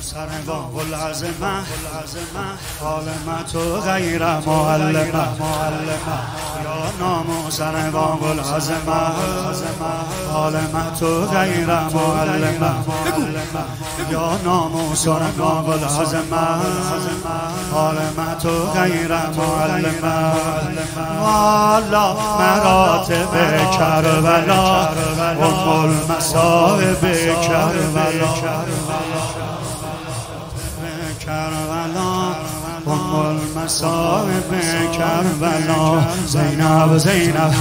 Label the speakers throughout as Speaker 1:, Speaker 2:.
Speaker 1: سر با العظمه حال ما تو غیر معلمه یا نامو سر با العظمه حال ما تو غیر معلمه یا نامو سر با حال ما تو غیر معلمه والا مراتب کربلا ام المصائب کربلا. ام المصائب کربلا. زینب زینب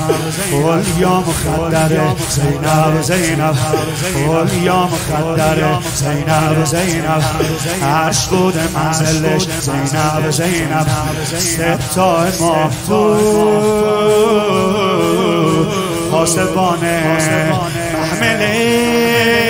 Speaker 1: یا مخدره. زینب زینب یا مخدره. زینب زینب عرش بود منزلش زینب زینب ستای محفوظ حاسبانه محمله.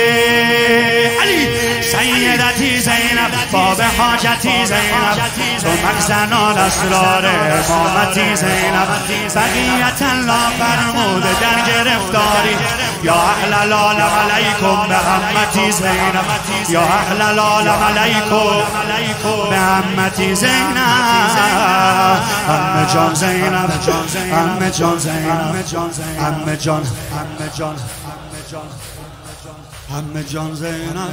Speaker 1: باب حاجتی زینب. تو مخزن اسرار امامتی زینب. بقیت الله فرموده در گرفتاری. یا اهل العالم علیکم به همتی زینب. یا اهل العالم علیکم به همتی زینب. همه جان زینب. همه جان زینب. همه جان. همه جان. همه جان زینب.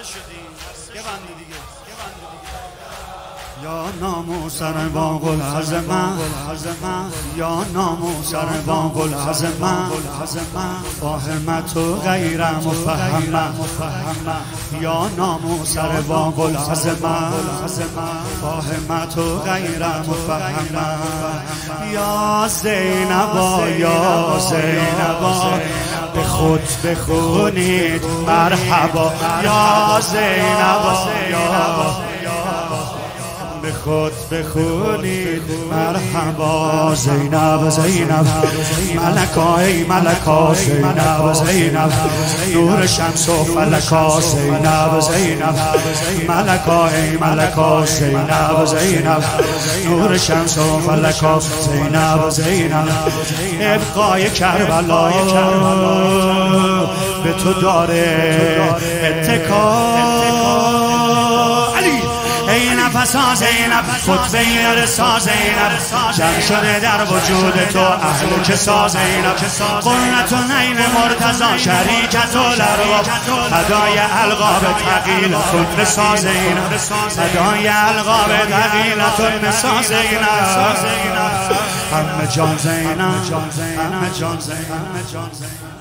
Speaker 1: خسته شدیم یه بندی دیگه یه بندی دیگه. یا العظمه یا ناموسر باغ العظمه فاهمت و غیر مفهمه یا ناموسر باغ العظمه فاهمت و غیر مفهمه یا زینبا یا زینبا به خود بخونید. مرحبا. یا زینبا. یا خود بخونید مرحبا زینب زینب. ملکا ای ملکا زینب زینب. نور شمس و فلکا زینب زینب. ملکا ای ملکا زینب زینب. نور شمس و فلکا زینب زینب. ابقای کربلا به تو داره اتکا. نفسا زینب خطبه رسا زینب جمع شده در وجود تو اهل کسا زینب قرنت و نین مرتضا شریکت و لروا. هدای القاب تقیلت نسا زینب هدای القاب تقیلت نسا زینب همه جان زینب همه جان زینب همه جان زینب.